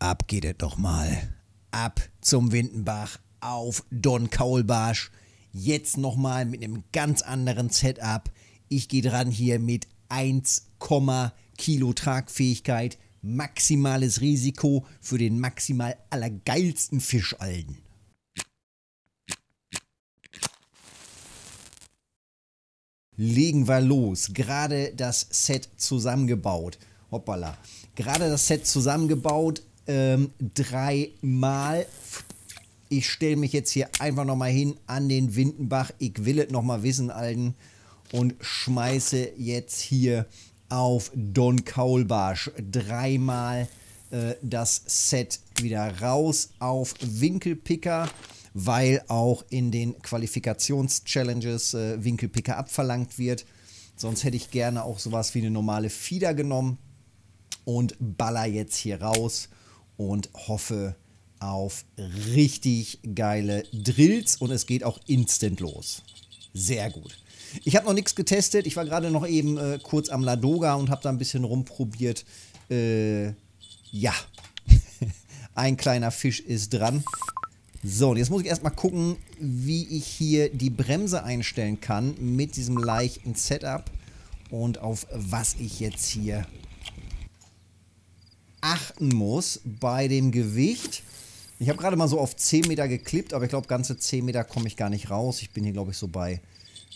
Ab geht es doch mal. Ab zum Windenbach auf Don Kaulbarsch. Jetzt nochmal mit einem ganz anderen Setup. Ich gehe dran hier mit 1, Kilo Tragfähigkeit. Maximales Risiko für den maximal allergeilsten Fischalden. Legen wir los. Gerade das Set zusammengebaut. Hoppala. Gerade das Set zusammengebaut ähm, dreimal. Ich stelle mich jetzt hier einfach nochmal hin an den Windenbach. Ich will es nochmal wissen, Alten. Und schmeiße jetzt hier auf Don Kaulbarsch dreimal äh, das Set wieder raus auf Winkelpicker, weil auch in den Qualifikations-Challenges äh, Winkelpicker abverlangt wird. Sonst hätte ich gerne auch sowas wie eine normale Fieder genommen und baller jetzt hier raus und hoffe auf richtig geile Drills und es geht auch instant los. Sehr gut. Ich habe noch nichts getestet. Ich war gerade noch eben äh, kurz am Ladoga und habe da ein bisschen rumprobiert. Äh, ja, ein kleiner Fisch ist dran. So, und jetzt muss ich erstmal gucken, wie ich hier die Bremse einstellen kann mit diesem leichten Setup und auf was ich jetzt hier achten muss bei dem Gewicht. Ich habe gerade mal so auf 10 Meter geklippt, aber ich glaube, ganze 10 Meter komme ich gar nicht raus. Ich bin hier, glaube ich, so bei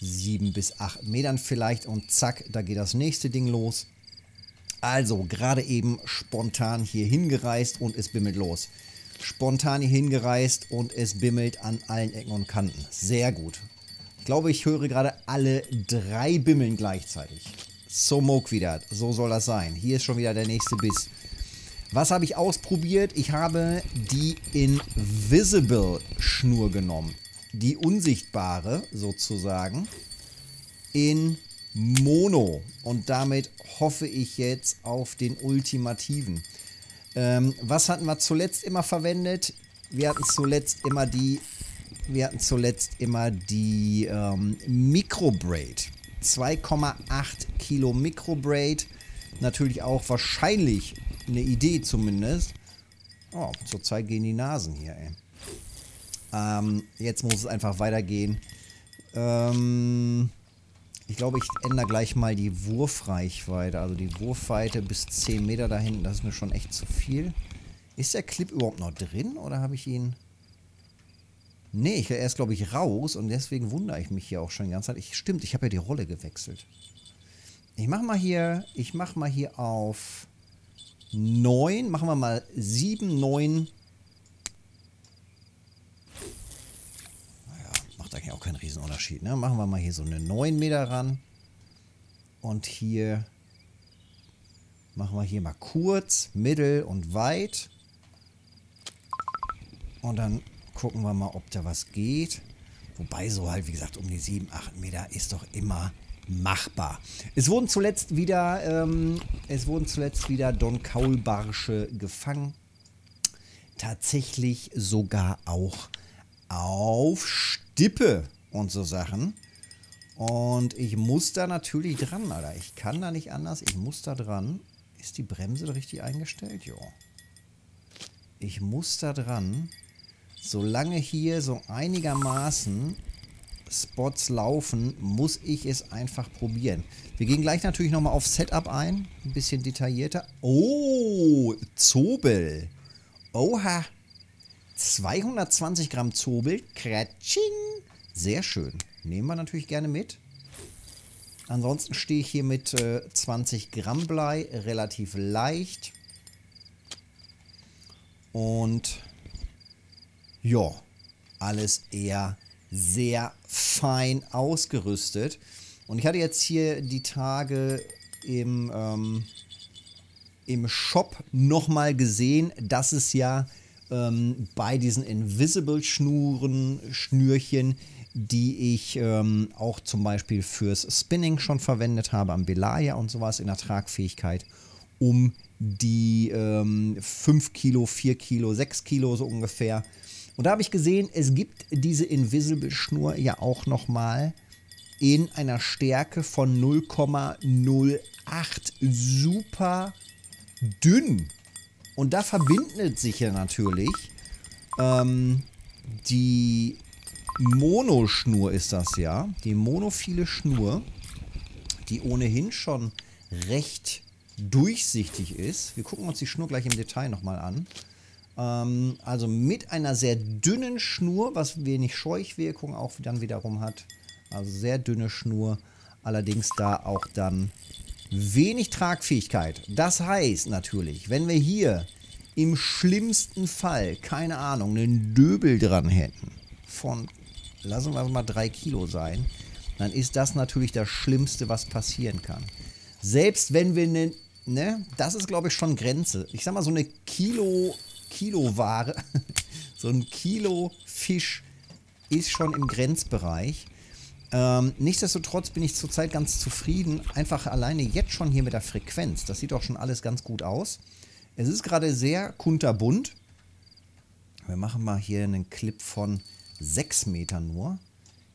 7 bis 8 Metern vielleicht und zack, da geht das nächste Ding los. Also, gerade eben spontan hier hingereist und es bimmelt los. Spontan hier hingereist und es bimmelt an allen Ecken und Kanten. Sehr gut. Ich glaube, ich höre gerade alle drei Bimmeln gleichzeitig. So Moke wieder. So soll das sein. Hier ist schon wieder der nächste Biss. Was habe ich ausprobiert? Ich habe die Invisible Schnur genommen. Die unsichtbare sozusagen. In Mono. Und damit hoffe ich jetzt auf den ultimativen. Ähm, was hatten wir zuletzt immer verwendet? Wir hatten zuletzt immer die, wir hatten zuletzt immer die ähm, Microbraid. 2,8 Kilo Microbraid. Natürlich auch wahrscheinlich eine Idee zumindest. Oh, zurzeit gehen die Nasen hier, ey. Ähm, jetzt muss es einfach weitergehen. Ähm, ich glaube, ich ändere gleich mal die Wurfreichweite. Also die Wurfweite bis 10 Meter da hinten, das ist mir schon echt zu viel. Ist der Clip überhaupt noch drin oder habe ich ihn... Nee, er ist, glaube ich, raus und deswegen wundere ich mich hier auch schon die ganze Zeit. Ich, stimmt, ich habe ja die Rolle gewechselt. Ich mache mal hier, ich mache mal hier auf 9. Machen wir mal 7, 9. Naja, macht eigentlich auch keinen Riesenunterschied. Ne? Machen wir mal hier so eine 9 Meter ran. Und hier machen wir hier mal kurz, mittel und weit. Und dann gucken wir mal, ob da was geht. Wobei so halt, wie gesagt, um die 7, 8 Meter ist doch immer machbar. Es wurden zuletzt wieder, ähm, es wurden zuletzt wieder Don Kaulbarsche gefangen. Tatsächlich sogar auch auf Stippe und so Sachen. Und ich muss da natürlich dran, Alter. Ich kann da nicht anders. Ich muss da dran. Ist die Bremse richtig eingestellt? Ja. Ich muss da dran. Solange hier so einigermaßen Spots laufen, muss ich es einfach probieren. Wir gehen gleich natürlich nochmal auf Setup ein. Ein bisschen detaillierter. Oh, Zobel. Oha. 220 Gramm Zobel. Kratsching. Sehr schön. Nehmen wir natürlich gerne mit. Ansonsten stehe ich hier mit äh, 20 Gramm Blei. Relativ leicht. Und ja, alles eher sehr fein ausgerüstet. Und ich hatte jetzt hier die Tage im, ähm, im Shop nochmal gesehen, dass es ja ähm, bei diesen Invisible-Schnuren, Schnürchen, die ich ähm, auch zum Beispiel fürs Spinning schon verwendet habe, am Belaya und sowas in der Tragfähigkeit, um die ähm, 5 Kilo, 4 Kilo, 6 Kilo so ungefähr und da habe ich gesehen, es gibt diese Invisible-Schnur ja auch nochmal in einer Stärke von 0,08. Super dünn. Und da verbindet sich ja natürlich ähm, die Monoschnur ist das ja. Die monophile Schnur, die ohnehin schon recht durchsichtig ist. Wir gucken uns die Schnur gleich im Detail nochmal an. Ähm, also mit einer sehr dünnen Schnur, was wenig Scheuchwirkung auch dann wiederum hat. Also sehr dünne Schnur, allerdings da auch dann wenig Tragfähigkeit. Das heißt natürlich, wenn wir hier im schlimmsten Fall, keine Ahnung, einen Döbel dran hätten von, lassen wir mal drei Kilo sein, dann ist das natürlich das Schlimmste, was passieren kann. Selbst wenn wir eine, ne, das ist glaube ich schon Grenze. Ich sag mal so eine Kilo, Kilo Ware, so ein Kilo Fisch ist schon im Grenzbereich. Ähm, nichtsdestotrotz bin ich zurzeit ganz zufrieden, einfach alleine jetzt schon hier mit der Frequenz. Das sieht doch schon alles ganz gut aus. Es ist gerade sehr kunterbunt. Wir machen mal hier einen Clip von 6 Metern nur.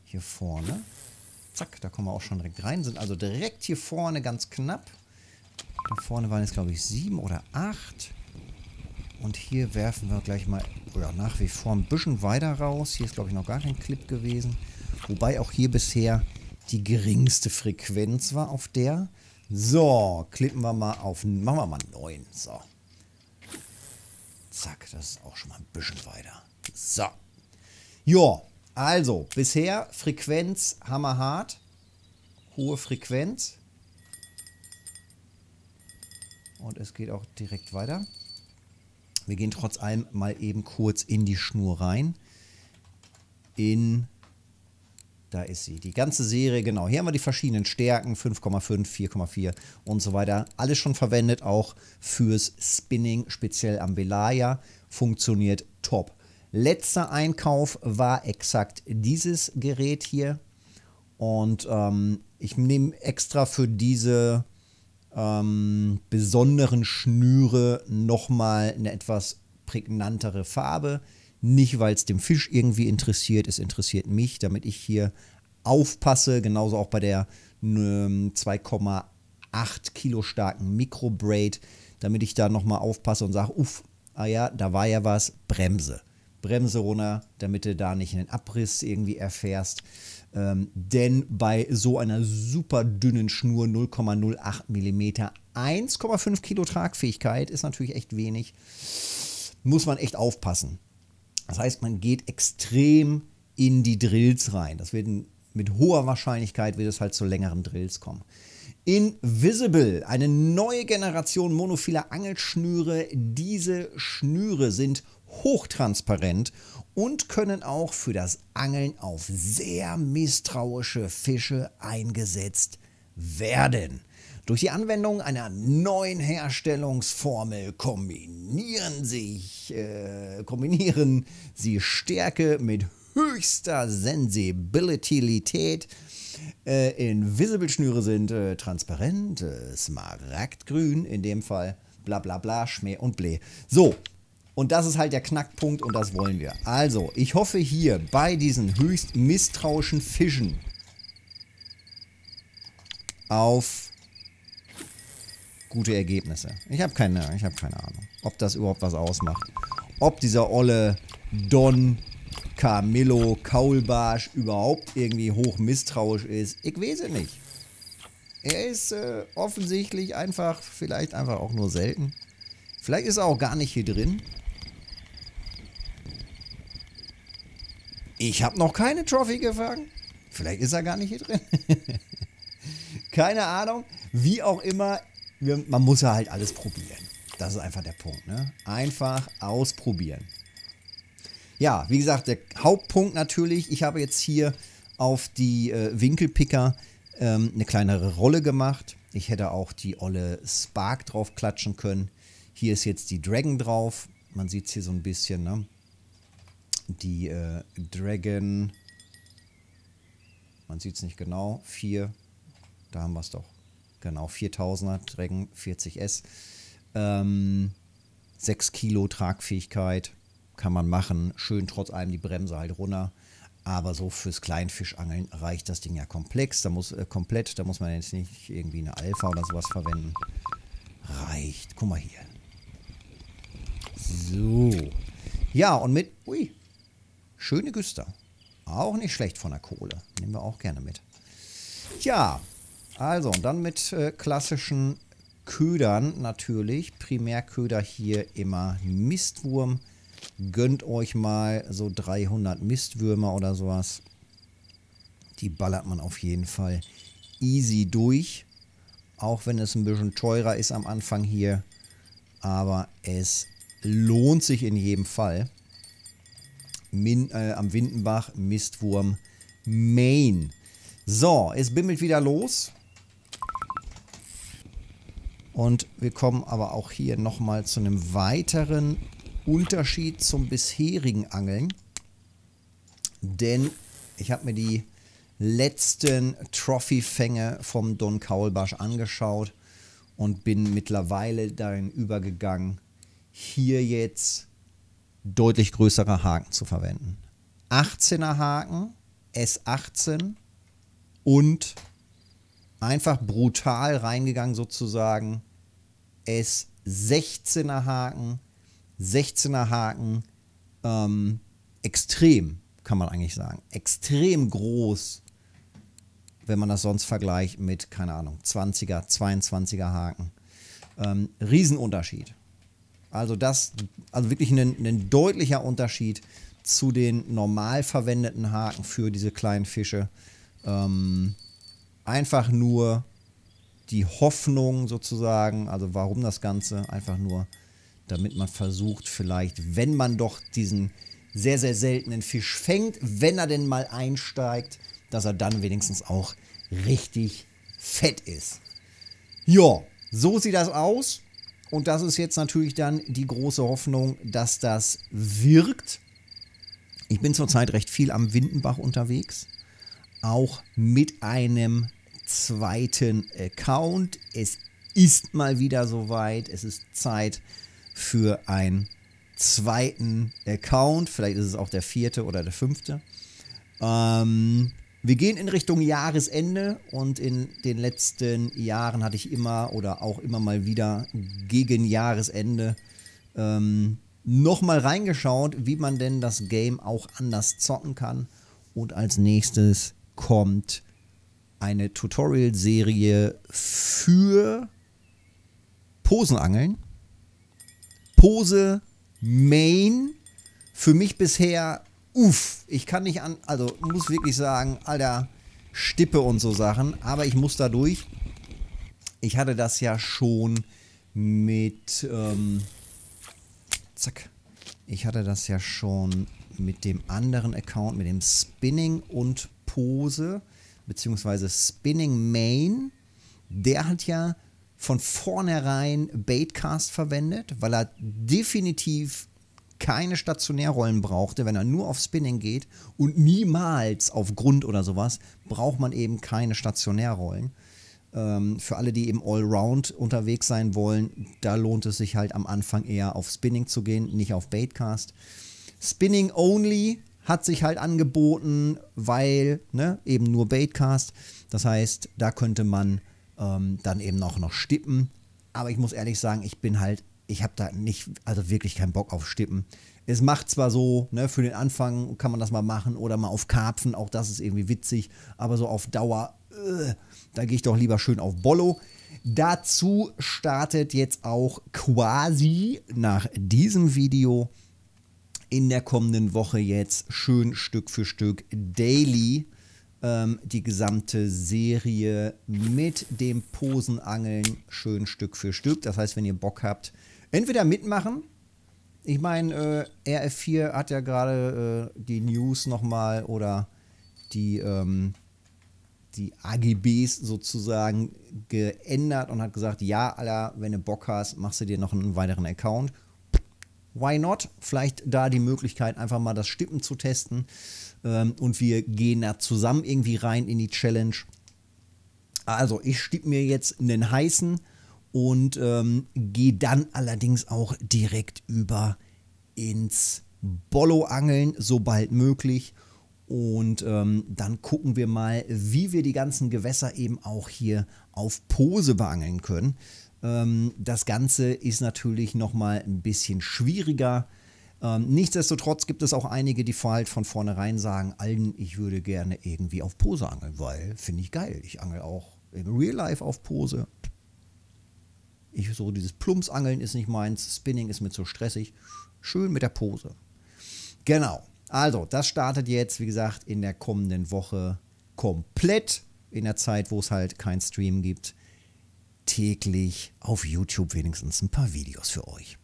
Hier vorne. Zack, da kommen wir auch schon direkt rein. Sind also direkt hier vorne ganz knapp. Da vorne waren jetzt, glaube ich, 7 oder 8. Und hier werfen wir gleich mal ja, nach wie vor ein bisschen weiter raus. Hier ist, glaube ich, noch gar kein Clip gewesen. Wobei auch hier bisher die geringste Frequenz war auf der. So, klippen wir mal auf, machen wir mal 9. So. Zack, das ist auch schon mal ein bisschen weiter. So. Ja, also, bisher Frequenz hammerhart. Hohe Frequenz. Und es geht auch direkt weiter. Wir gehen trotz allem mal eben kurz in die Schnur rein. In da ist sie. Die ganze Serie, genau. Hier haben wir die verschiedenen Stärken, 5,5, 4,4 und so weiter. Alles schon verwendet, auch fürs Spinning, speziell am Belaya. Funktioniert top. Letzter Einkauf war exakt dieses Gerät hier. Und ähm, ich nehme extra für diese ähm, besonderen Schnüre nochmal eine etwas prägnantere Farbe. Nicht, weil es dem Fisch irgendwie interessiert, es interessiert mich, damit ich hier aufpasse. Genauso auch bei der ähm, 2,8 Kilo starken Microbraid, damit ich da nochmal aufpasse und sage, uff, ah ja, da war ja was, Bremse. Bremse runter, damit du da nicht einen Abriss irgendwie erfährst. Ähm, denn bei so einer super dünnen Schnur 0,08 mm 1,5 Kilo Tragfähigkeit ist natürlich echt wenig. Muss man echt aufpassen. Das heißt, man geht extrem in die Drills rein. Das wird mit hoher Wahrscheinlichkeit wird es halt zu längeren Drills kommen. Invisible, eine neue Generation monophiler Angelschnüre. Diese Schnüre sind hochtransparent und können auch für das Angeln auf sehr misstrauische Fische eingesetzt werden. Durch die Anwendung einer neuen Herstellungsformel kombinieren, sich, äh, kombinieren sie Stärke mit höchster Sensibilität. Äh, Invisible-Schnüre sind äh, transparent, äh, smaragdgrün in dem Fall, bla bla bla, Schmäh und Blä. So, und das ist halt der Knackpunkt und das wollen wir. Also, ich hoffe hier bei diesen höchst misstrauischen Fischen auf gute Ergebnisse. Ich habe keine, hab keine Ahnung, ob das überhaupt was ausmacht. Ob dieser olle Don Camillo Kaulbarsch überhaupt irgendwie hoch misstrauisch ist, ich weiß es nicht. Er ist äh, offensichtlich einfach, vielleicht einfach auch nur selten. Vielleicht ist er auch gar nicht hier drin. Ich habe noch keine Trophy gefangen. Vielleicht ist er gar nicht hier drin. keine Ahnung. Wie auch immer, wir, man muss ja halt alles probieren. Das ist einfach der Punkt. Ne? Einfach ausprobieren. Ja, wie gesagt, der Hauptpunkt natürlich, ich habe jetzt hier auf die äh, Winkelpicker ähm, eine kleinere Rolle gemacht. Ich hätte auch die olle Spark drauf klatschen können. Hier ist jetzt die Dragon drauf. Man sieht es hier so ein bisschen. Ne? Die äh, Dragon, man sieht es nicht genau, 4, da haben wir es doch. Genau, 4000er Dragon 40S. Ähm, 6 Kilo Tragfähigkeit kann man machen. Schön trotz allem die Bremse halt runter. Aber so fürs Kleinfischangeln reicht das Ding ja komplex. Da muss, äh, komplett. Da muss man jetzt nicht irgendwie eine Alpha oder sowas verwenden. Reicht. Guck mal hier. So. Ja, und mit, ui, schöne Güster. Auch nicht schlecht von der Kohle. Nehmen wir auch gerne mit. Tja, also, und dann mit äh, klassischen Ködern natürlich. Primärköder hier immer Mistwurm. Gönnt euch mal so 300 Mistwürmer oder sowas. Die ballert man auf jeden Fall easy durch. Auch wenn es ein bisschen teurer ist am Anfang hier. Aber es lohnt sich in jedem Fall. Min, äh, am Windenbach, Mistwurm, Main. So, es bimmelt wieder los. Und wir kommen aber auch hier nochmal zu einem weiteren Unterschied zum bisherigen Angeln. Denn ich habe mir die letzten Trophy-Fänge vom Don Kaulbasch angeschaut und bin mittlerweile darin übergegangen, hier jetzt deutlich größere Haken zu verwenden. 18er Haken, S18 und einfach brutal reingegangen sozusagen S16er Haken, 16er Haken, ähm, extrem kann man eigentlich sagen, extrem groß, wenn man das sonst vergleicht mit, keine Ahnung, 20er, 22er Haken. Ähm, Riesenunterschied. Also das, also wirklich ein, ein deutlicher Unterschied zu den normal verwendeten Haken für diese kleinen Fische. Ähm, einfach nur die Hoffnung sozusagen, also warum das Ganze, einfach nur, damit man versucht, vielleicht, wenn man doch diesen sehr, sehr seltenen Fisch fängt, wenn er denn mal einsteigt, dass er dann wenigstens auch richtig fett ist. Ja, so sieht das aus. Und das ist jetzt natürlich dann die große Hoffnung, dass das wirkt. Ich bin zurzeit recht viel am Windenbach unterwegs, auch mit einem zweiten Account. Es ist mal wieder soweit. Es ist Zeit für einen zweiten Account. Vielleicht ist es auch der vierte oder der fünfte. Ähm, wir gehen in Richtung Jahresende und in den letzten Jahren hatte ich immer oder auch immer mal wieder gegen Jahresende ähm, nochmal reingeschaut, wie man denn das Game auch anders zocken kann. Und als nächstes kommt eine Tutorial-Serie für Posenangeln. Pose Main. Für mich bisher uff, ich kann nicht an, also muss wirklich sagen, alter, Stippe und so Sachen, aber ich muss da durch. Ich hatte das ja schon mit, ähm, zack, ich hatte das ja schon mit dem anderen Account, mit dem Spinning und Pose, beziehungsweise Spinning Main. Der hat ja von vornherein Baitcast verwendet, weil er definitiv keine Stationärrollen brauchte, wenn er nur auf Spinning geht und niemals auf Grund oder sowas, braucht man eben keine Stationärrollen. Ähm, für alle, die eben Allround unterwegs sein wollen, da lohnt es sich halt am Anfang eher auf Spinning zu gehen, nicht auf Baitcast. Spinning Only hat sich halt angeboten, weil ne, eben nur Baitcast. Das heißt, da könnte man ähm, dann eben auch noch stippen. Aber ich muss ehrlich sagen, ich bin halt ich habe da nicht, also wirklich keinen Bock auf Stippen. Es macht zwar so, ne, für den Anfang kann man das mal machen oder mal auf Karpfen, auch das ist irgendwie witzig, aber so auf Dauer, äh, da gehe ich doch lieber schön auf Bollo. Dazu startet jetzt auch quasi nach diesem Video in der kommenden Woche jetzt schön Stück für Stück daily ähm, die gesamte Serie mit dem Posenangeln schön Stück für Stück. Das heißt, wenn ihr Bock habt, entweder mitmachen. Ich meine, äh, RF4 hat ja gerade äh, die News nochmal oder die, ähm, die AGBs sozusagen geändert und hat gesagt, ja, Alter, wenn du Bock hast, machst du dir noch einen weiteren Account. Why not? Vielleicht da die Möglichkeit, einfach mal das Stippen zu testen. Ähm, und wir gehen da zusammen irgendwie rein in die Challenge. Also, ich stippe mir jetzt einen heißen und ähm, gehe dann allerdings auch direkt über ins Bollo-Angeln, sobald möglich. Und ähm, dann gucken wir mal, wie wir die ganzen Gewässer eben auch hier auf Pose beangeln können. Ähm, das Ganze ist natürlich nochmal ein bisschen schwieriger. Ähm, nichtsdestotrotz gibt es auch einige, die halt von vornherein sagen, Alten, ich würde gerne irgendwie auf Pose angeln, weil finde ich geil. Ich angel auch im Real Life auf Pose. Ich so dieses Plumpsangeln ist nicht meins, Spinning ist mir zu stressig. Schön mit der Pose. Genau. Also, das startet jetzt, wie gesagt, in der kommenden Woche komplett in der Zeit, wo es halt kein Stream gibt. Täglich auf YouTube wenigstens ein paar Videos für euch.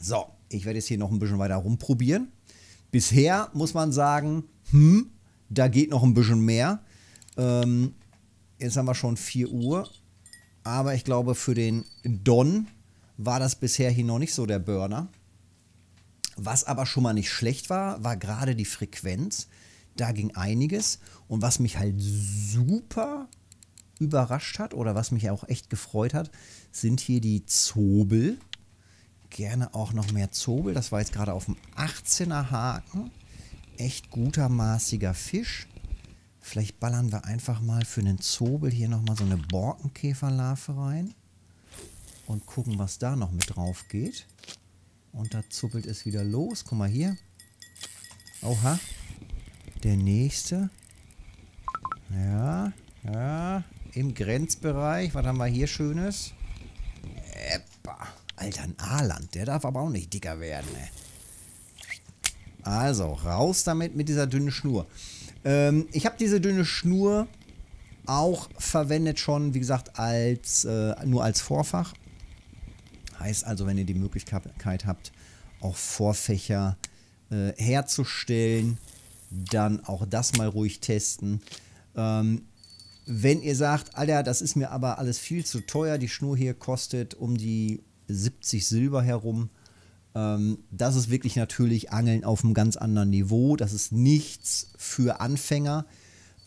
So, ich werde jetzt hier noch ein bisschen weiter rumprobieren. Bisher muss man sagen, hm, da geht noch ein bisschen mehr. Ähm, jetzt haben wir schon 4 Uhr. Aber ich glaube, für den Don war das bisher hier noch nicht so der Burner. Was aber schon mal nicht schlecht war, war gerade die Frequenz. Da ging einiges. Und was mich halt super überrascht hat oder was mich auch echt gefreut hat, sind hier die Zobel. Gerne auch noch mehr Zobel. Das war jetzt gerade auf dem 18er Haken. Echt guter, maßiger Fisch. Vielleicht ballern wir einfach mal für einen Zobel hier nochmal so eine Borkenkäferlarve rein. Und gucken, was da noch mit drauf geht. Und da zuppelt es wieder los. Guck mal hier. Oha. Der nächste. Ja, ja. Im Grenzbereich. Was haben wir hier Schönes? Eppa. Alter, ein Aaland. Der darf aber auch nicht dicker werden. Ne? Also, raus damit mit dieser dünnen Schnur. Ähm, ich habe diese dünne Schnur auch verwendet schon, wie gesagt, als äh, nur als Vorfach. Heißt also, wenn ihr die Möglichkeit habt, auch Vorfächer äh, herzustellen, dann auch das mal ruhig testen. Ähm, wenn ihr sagt, Alter, das ist mir aber alles viel zu teuer, die Schnur hier kostet um die 70 Silber herum, das ist wirklich natürlich Angeln auf einem ganz anderen Niveau. Das ist nichts für Anfänger.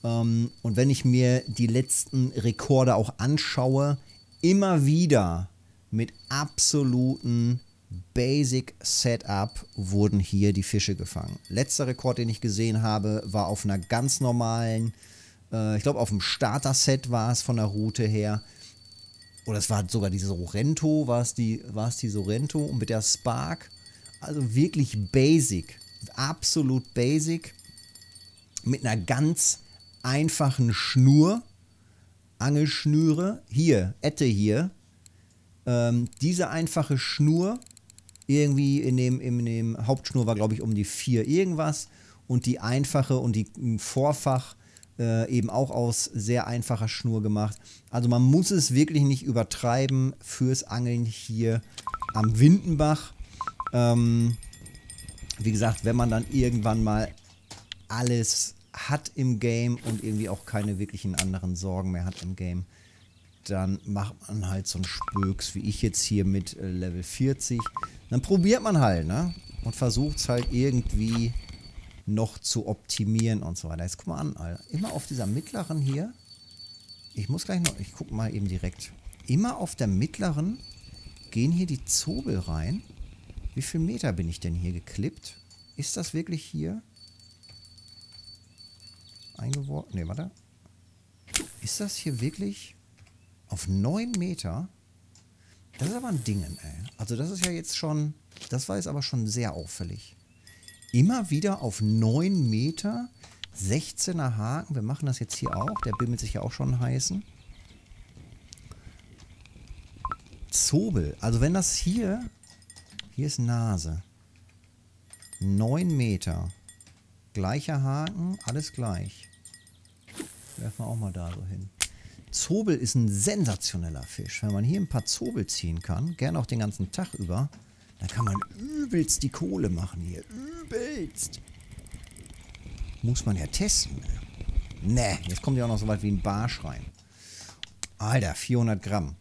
Ähm, und wenn ich mir die letzten Rekorde auch anschaue, immer wieder mit absoluten Basic Setup wurden hier die Fische gefangen. Letzter Rekord, den ich gesehen habe, war auf einer ganz normalen, äh, ich glaube auf dem Starter-Set war es von der Route her. Oder es war sogar die Sorrento, war es die, war es die Sorrento und mit der Spark. Also wirklich basic, absolut basic. Mit einer ganz einfachen Schnur, Angelschnüre. Hier, Ette hier, ähm, diese einfache Schnur, irgendwie in dem, in dem Hauptschnur war, glaube ich, um die 4 irgendwas. Und die einfache und die Vorfach äh, eben auch aus sehr einfacher Schnur gemacht. Also man muss es wirklich nicht übertreiben fürs Angeln hier am Windenbach. Ähm, wie gesagt, wenn man dann irgendwann mal alles hat im Game und irgendwie auch keine wirklichen anderen Sorgen mehr hat im Game, dann macht man halt so einen Spöks, wie ich jetzt hier mit äh, Level 40. Dann probiert man halt, ne? Und versucht es halt irgendwie noch zu optimieren und so weiter. Jetzt guck mal an, Alter. Immer auf dieser mittleren hier. Ich muss gleich noch, ich guck mal eben direkt. Immer auf der mittleren gehen hier die Zobel rein. Wie viel Meter bin ich denn hier geklippt? Ist das wirklich hier? Eingeworfen? Ne, warte. Ist das hier wirklich auf 9 Meter. Das ist aber ein Ding, ey. Also das ist ja jetzt schon, das war jetzt aber schon sehr auffällig. Immer wieder auf 9 Meter, 16er Haken. Wir machen das jetzt hier auch. Der bimmelt sich ja auch schon heißen. Zobel. Also wenn das hier, hier ist Nase. 9 Meter. Gleicher Haken, alles gleich. Werfen wir auch mal da so hin. Zobel ist ein sensationeller Fisch. Wenn man hier ein paar Zobel ziehen kann, gerne auch den ganzen Tag über, dann kann man übelst die Kohle machen hier. Übelst. Muss man ja testen. Ne, jetzt kommt ja auch noch so weit wie ein Barsch rein. Alter, 400 Gramm.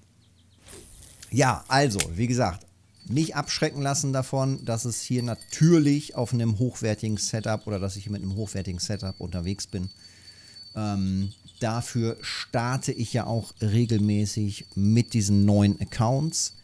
Ja, also, wie gesagt, nicht abschrecken lassen davon, dass es hier natürlich auf einem hochwertigen Setup oder dass ich hier mit einem hochwertigen Setup unterwegs bin. Ähm, dafür starte ich ja auch regelmäßig mit diesen neuen Accounts,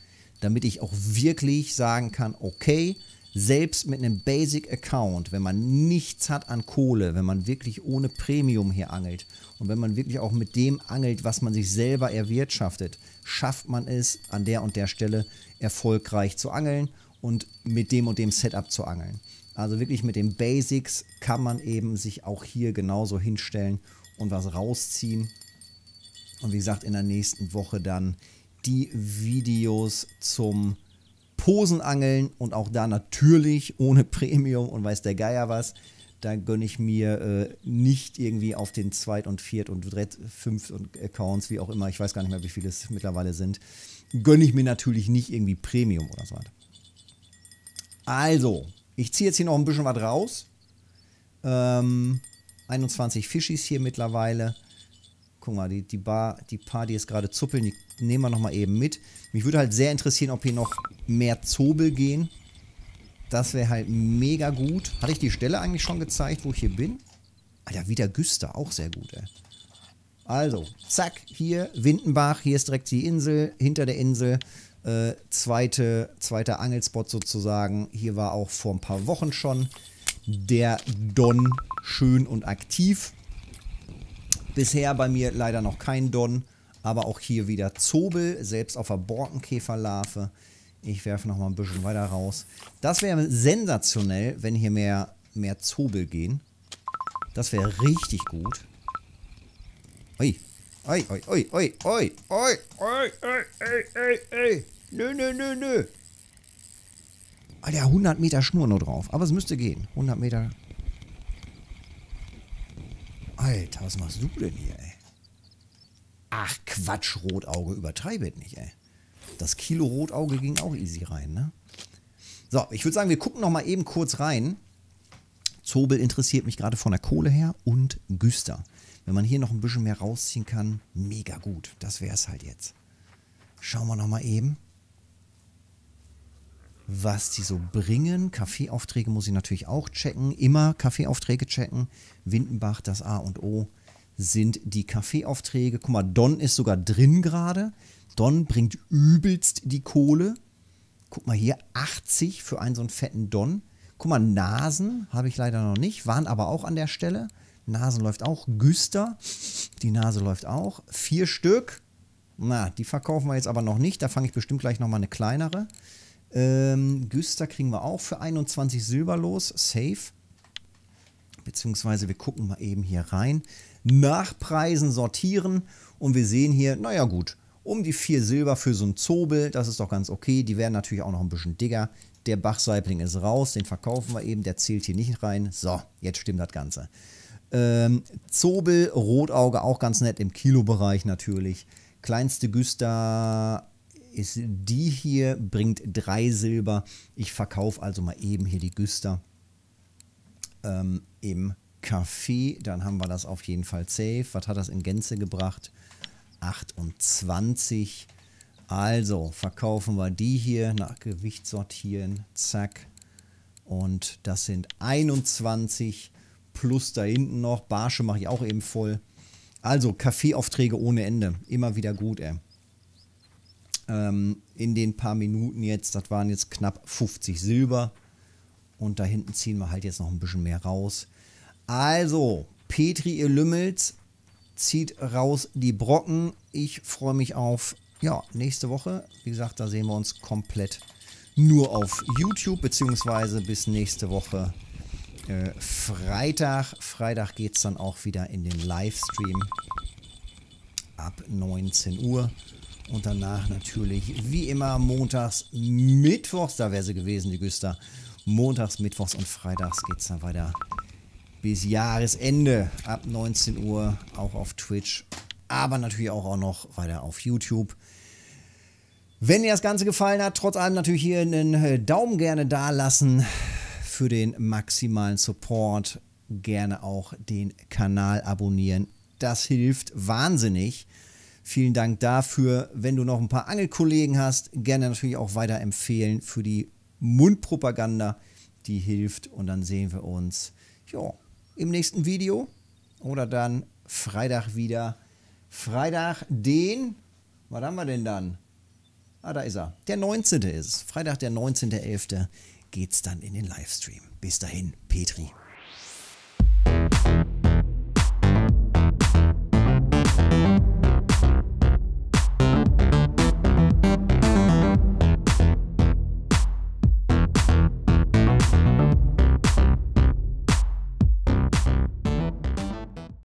damit ich auch wirklich sagen kann, okay, selbst mit einem Basic-Account, wenn man nichts hat an Kohle, wenn man wirklich ohne Premium hier angelt und wenn man wirklich auch mit dem angelt, was man sich selber erwirtschaftet, schafft man es an der und der Stelle erfolgreich zu angeln und mit dem und dem Setup zu angeln. Also wirklich mit den Basics kann man eben sich auch hier genauso hinstellen und was rausziehen. Und wie gesagt, in der nächsten Woche dann die Videos zum Posenangeln und auch da natürlich ohne Premium und weiß der Geier was. Da gönne ich mir äh, nicht irgendwie auf den Zweit- und Viert- und Dritt-, Fünft- und Accounts, wie auch immer, ich weiß gar nicht mehr, wie viele es mittlerweile sind, gönne ich mir natürlich nicht irgendwie Premium oder so weiter. Also, ich ziehe jetzt hier noch ein bisschen was raus. Ähm, 21 Fischis hier mittlerweile. Guck mal, die, die, Bar, die paar, die jetzt gerade zuppeln, die nehmen wir nochmal eben mit. Mich würde halt sehr interessieren, ob hier noch mehr Zobel gehen. Das wäre halt mega gut. Hatte ich die Stelle eigentlich schon gezeigt, wo ich hier bin? Alter, wieder Güster, auch sehr gut, ey. Also, zack, hier Windenbach, hier ist direkt die Insel, hinter der Insel, äh, zweite, zweiter Angelspot sozusagen. Hier war auch vor ein paar Wochen schon der Don schön und aktiv. Bisher bei mir leider noch kein Don, aber auch hier wieder Zobel, selbst auf der Borkenkäferlarve. Ich werfe noch mal ein bisschen weiter raus. Das wäre sensationell, wenn hier mehr, mehr Zobel gehen. Das wäre richtig gut. Ui. Ui, ui, ui, ui, ui, ui, ui, ui, ui, ui. Nö, nö, nö, nö. Alter, 100 Meter Schnur nur drauf. Aber es müsste gehen. 100 Meter Alter, was machst du denn hier, ey? Ach, Quatsch, Rotauge, übertreibe nicht, ey. Das Kilo Rotauge ging auch easy rein, ne? So, ich würde sagen, wir gucken noch mal eben kurz rein. Zobel interessiert mich gerade von der Kohle her und Güster. Wenn man hier noch ein bisschen mehr rausziehen kann, mega gut. Das wäre es halt jetzt. Schauen wir noch mal eben was die so bringen. Kaffeeaufträge muss ich natürlich auch checken. Immer Kaffeeaufträge checken. Windenbach, das A und O sind die Kaffeeaufträge. Guck mal, Don ist sogar drin gerade. Don bringt übelst die Kohle. Guck mal hier, 80 für einen so einen fetten Don. Guck mal, Nasen habe ich leider noch nicht, waren aber auch an der Stelle. Nasen läuft auch. Güster, die Nase läuft auch. Vier Stück. Na, die verkaufen wir jetzt aber noch nicht. Da fange ich bestimmt gleich nochmal eine kleinere. Ähm, Güster kriegen wir auch für 21 Silber los. Safe. Beziehungsweise wir gucken mal eben hier rein. Nach Preisen sortieren. Und wir sehen hier, naja gut, um die 4 Silber für so ein Zobel. Das ist doch ganz okay. Die werden natürlich auch noch ein bisschen dicker. Der Bachsaibling ist raus. Den verkaufen wir eben. Der zählt hier nicht rein. So, jetzt stimmt das Ganze. Ähm, Zobel, Rotauge auch ganz nett im Kilobereich natürlich. Kleinste Güster ist die hier, bringt drei Silber. Ich verkaufe also mal eben hier die Güster ähm, im Café. Dann haben wir das auf jeden Fall safe. Was hat das in Gänze gebracht? 28. Also verkaufen wir die hier nach Gewicht sortieren. Zack. Und das sind 21 plus da hinten noch. Barsche mache ich auch eben voll. Also Kaffeeaufträge ohne Ende. Immer wieder gut, ey ähm, in den paar Minuten jetzt, das waren jetzt knapp 50 Silber. Und da hinten ziehen wir halt jetzt noch ein bisschen mehr raus. Also, Petri, ihr Lümmels, zieht raus die Brocken. Ich freue mich auf ja, nächste Woche. Wie gesagt, da sehen wir uns komplett nur auf YouTube, beziehungsweise bis nächste Woche äh, Freitag. Freitag geht es dann auch wieder in den Livestream ab 19 Uhr. Und danach natürlich, wie immer, montags, mittwochs, da wäre sie gewesen, die Güster. Montags, mittwochs und freitags geht es dann weiter bis Jahresende ab 19 Uhr, auch auf Twitch, aber natürlich auch, noch weiter auf YouTube. Wenn dir das Ganze gefallen hat, trotz allem natürlich hier einen äh, Daumen gerne da lassen für den maximalen Support. Gerne auch den Kanal abonnieren. Das hilft wahnsinnig. Vielen Dank dafür. Wenn du noch ein paar Angelkollegen hast, gerne natürlich auch weiterempfehlen für die Mundpropaganda, die hilft. Und dann sehen wir uns ja, im nächsten Video oder dann Freitag wieder. Freitag den, was haben wir denn dann? Ah, da ist er. Der 19. ist es. Freitag, der 19.11. geht's dann in den Livestream. Bis dahin, Petri.